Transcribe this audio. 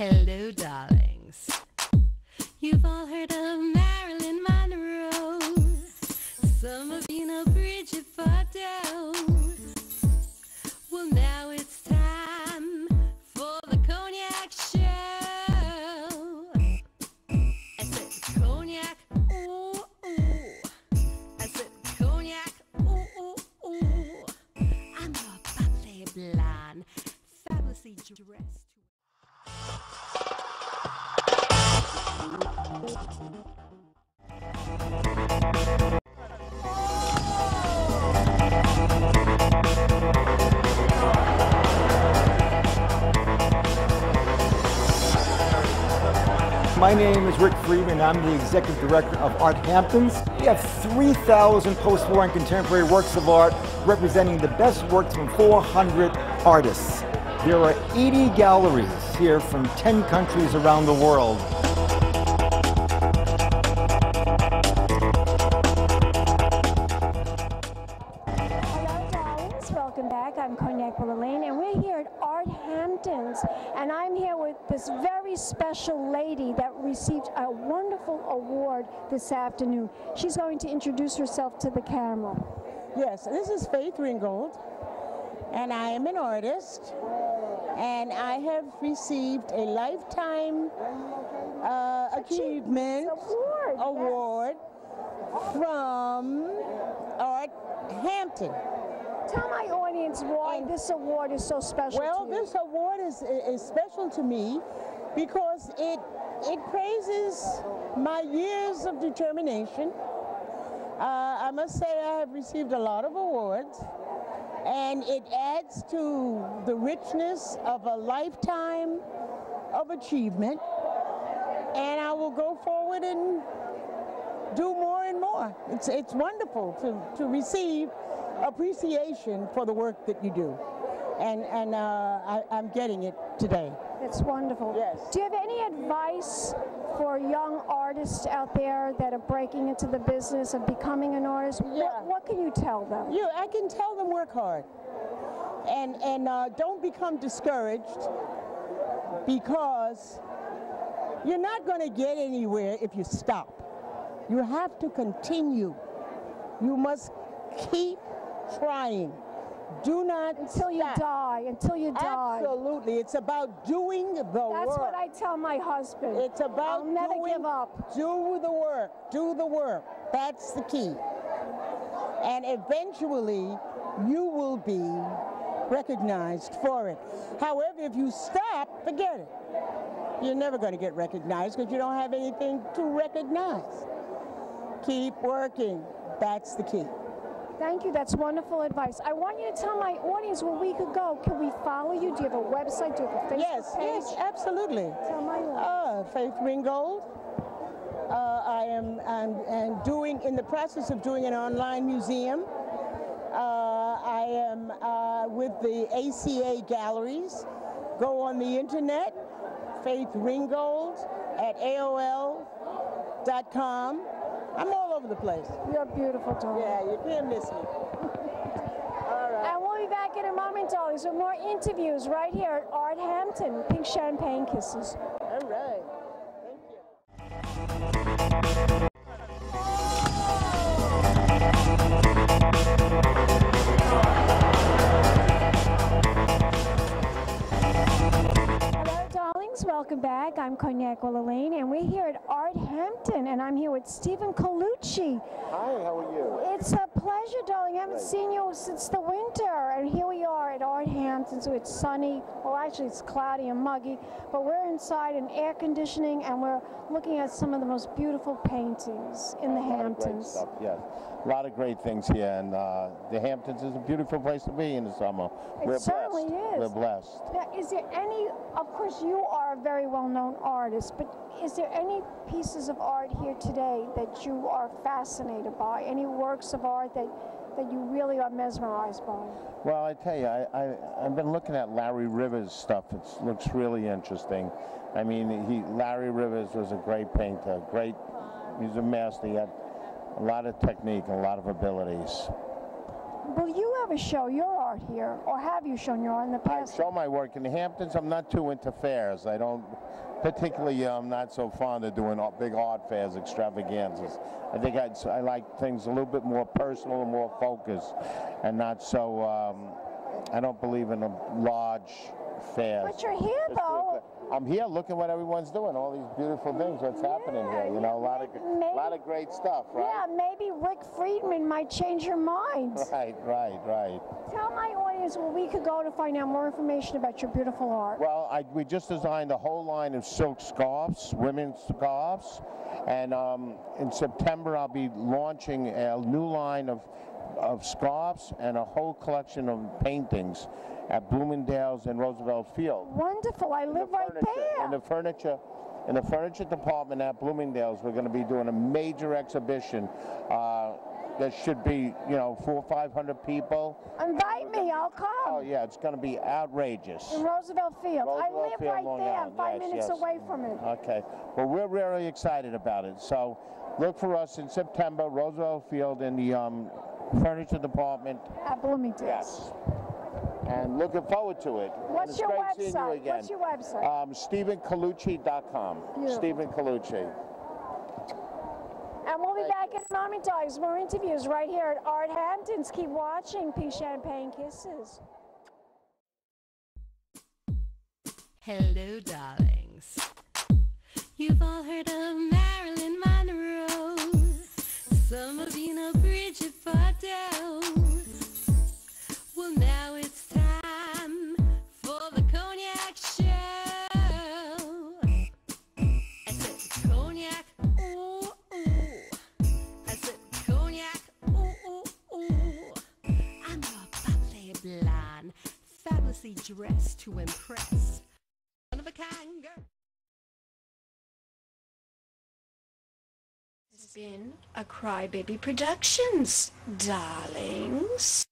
Hello, darlings. You've all heard of Marilyn Monroe. Some of you know Brigitte Bardot. Well, now it's time for the cognac show. I said cognac, ooh, ooh. I said cognac, ooh, ooh, ooh. I'm a bubbly blonde, fabulously dressed. My name is Rick Friedman. I'm the executive director of Art Hamptons. We have 3,000 post-war and contemporary works of art representing the best works from 400 artists. There are 80 galleries here from 10 countries around the world. I'm Cognac Wellerlane, and we're here at Art Hamptons. And I'm here with this very special lady that received a wonderful award this afternoon. She's going to introduce herself to the camera. Yes, this is Faith Ringgold, and I am an artist, and I have received a lifetime uh, achievement Award, yes. award from Art Hampton. Tell my audience why this award is so special Well, this award is, is special to me because it it praises my years of determination. Uh, I must say I have received a lot of awards, and it adds to the richness of a lifetime of achievement. And I will go forward and do more and more. It's it's wonderful to, to receive appreciation for the work that you do, and and uh, I, I'm getting it today. It's wonderful. Yes. Do you have any advice for young artists out there that are breaking into the business of becoming an artist? Yeah. What, what can you tell them? You, I can tell them work hard, and and uh, don't become discouraged because you're not going to get anywhere if you stop. You have to continue. You must keep trying. Do not Until you stop. die, until you die. Absolutely, it's about doing the work. That's what I tell my husband. It's about I'll never doing, give up. Do the work. Do the work. That's the key. And eventually, you will be recognized for it. However, if you stop, forget it. You're never going to get recognized because you don't have anything to recognize. Keep working. That's the key. Thank you. That's wonderful advice. I want you to tell my audience where we could go. Can we follow you? Do you have a website? Do you have a Facebook Yes, page? yes, absolutely. Tell my audience. Uh, Faith Ringgold. Uh, I am I'm, I'm doing in the process of doing an online museum. Uh, I am uh, with the ACA Galleries. Go on the internet, Faith Ringgold at AOL.com. I'm all over the place. You're beautiful, darling. Yeah, you can't miss me. all right. And we'll be back in a moment, darlings, with more interviews right here at Art Hampton. Pink Champagne Kisses. All right. I'm Cognac Wellerlane, and we're here at Art Hampton, and I'm here with Steven Colucci. Hi, how are you? It's a pleasure, darling. I haven't seen you since the winter, and here we are at Art Hampton. So it's sunny. Well, actually, it's cloudy and muggy, but we're inside in air conditioning, and we're looking at some of the most beautiful paintings in the Hamptons. stuff, yes. A lot of great things here, and uh, the Hamptons is a beautiful place to be in the summer. It We're certainly blessed. is. We're blessed. Now, is there any, of course, you are a very well-known artist, but is there any pieces of art here today that you are fascinated by? Any works of art that, that you really are mesmerized by? Well, I tell you, I, I, I've been looking at Larry Rivers' stuff. It looks really interesting. I mean, he, Larry Rivers was a great painter, great, he's a master. He had a lot of technique and a lot of abilities. Well, you have a show, your art here, or have you shown your art in the I past? show my work in the Hamptons. I'm not too into fairs. I don't, particularly, I'm not so fond of doing big art fairs, extravaganzas. I think I'd, I like things a little bit more personal and more focused, and not so. Um, I don't believe in a large fairs. But you're here, though. I'm here looking what everyone's doing, all these beautiful things, what's happening here. You know, a lot of, Maybe- lot of great stuff, right? Yeah, maybe Rick Friedman might change your mind. Right, right, right. Tell my audience where we could go to find out more information about your beautiful art. Well, I, we just designed a whole line of silk scarves, women's scarves, and um, in September I'll be launching a new line of, of scarves and a whole collection of paintings at Bloomingdale's and Roosevelt Field. Wonderful. I live the right furniture- In the there. furniture, in the furniture department at Bloomingdale's, we're going to be doing a major exhibition. Uh, there should be, you know, four or five hundred people. Invite me. I'll come. Oh yeah, it's going to be outrageous. In Roosevelt Field. I live Field, right Long there, Island. five Yes, minutes yes. away from it. Okay. Well, we're really excited about it. So look for us in September, Roosevelt Field in the um, furniture department. At Bloomington. Yes. And looking forward to it. What's your great seeing you website? again. What's your website? Um, StevenColucci.com. Steven Colucci. And we'll be back in a moment, dogs. More interviews right here at Art Hamptons. Keep watching. Peace, champagne, kisses. Hello, darlings. You've all heard of fabulously dressed to impress. One of a kind girl. This has been a Crybaby Productions, darlings.